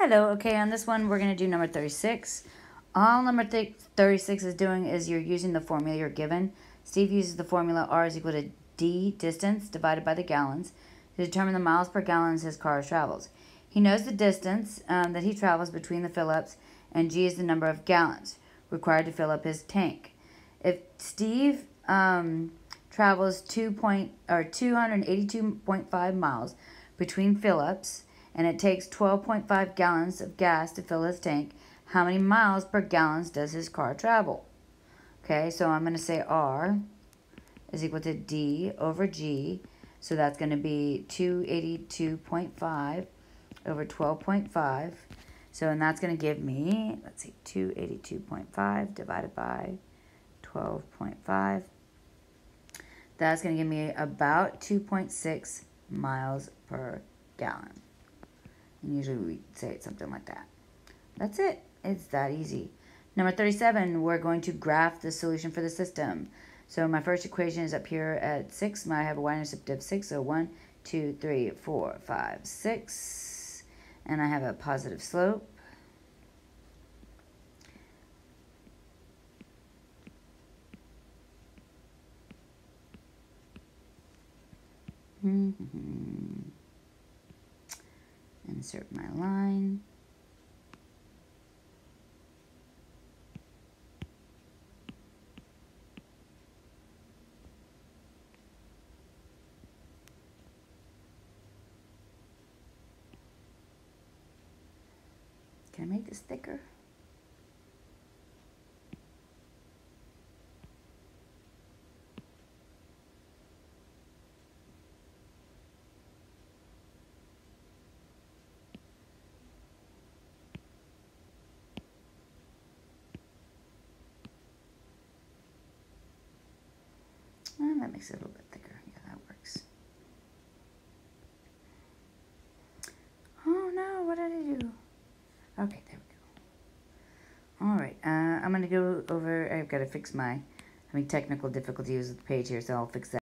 Hello, okay, on this one we're going to do number 36. All number th 36 is doing is you're using the formula you're given. Steve uses the formula R is equal to D, distance, divided by the gallons, to determine the miles per gallon his car travels. He knows the distance um, that he travels between the fill-ups, and G is the number of gallons required to fill up his tank. If Steve um, travels 2 point, or 282.5 miles between fill-ups, and it takes 12.5 gallons of gas to fill his tank, how many miles per gallon does his car travel? Okay, so I'm going to say R is equal to D over G. So that's going to be 282.5 over 12.5. So, and that's going to give me, let's see, 282.5 divided by 12.5. That's going to give me about 2.6 miles per gallon. And usually we say it something like that. That's it. It's that easy. Number 37, we're going to graph the solution for the system. So my first equation is up here at 6. I have a y-intercept of 6. So 1, 2, 3, 4, 5, 6. And I have a positive slope. Mm-hmm insert my line. Can I make this thicker? And that makes it a little bit thicker. Yeah, that works. Oh no, what did I do? Okay, there we go. All right, uh, I'm going to go over, I've got to fix my, having technical difficulties with the page here, so I'll fix that.